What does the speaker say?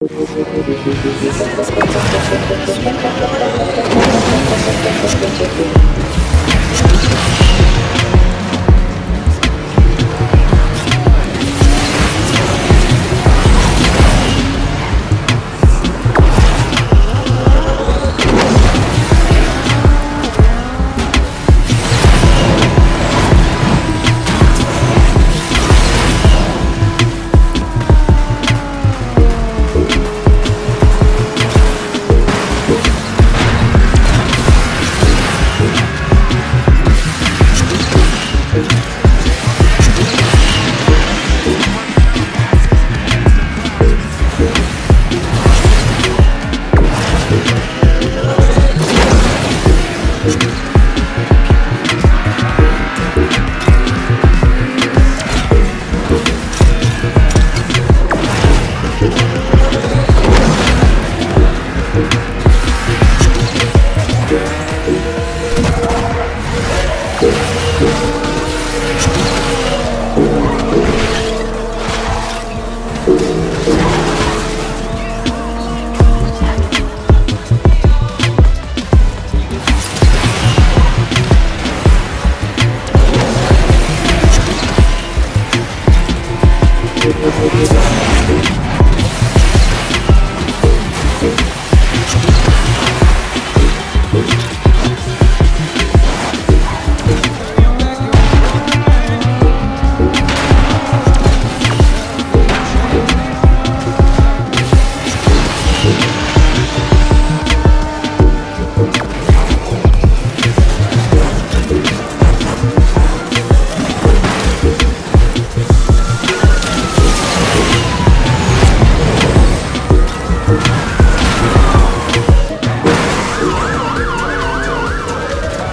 Thank Música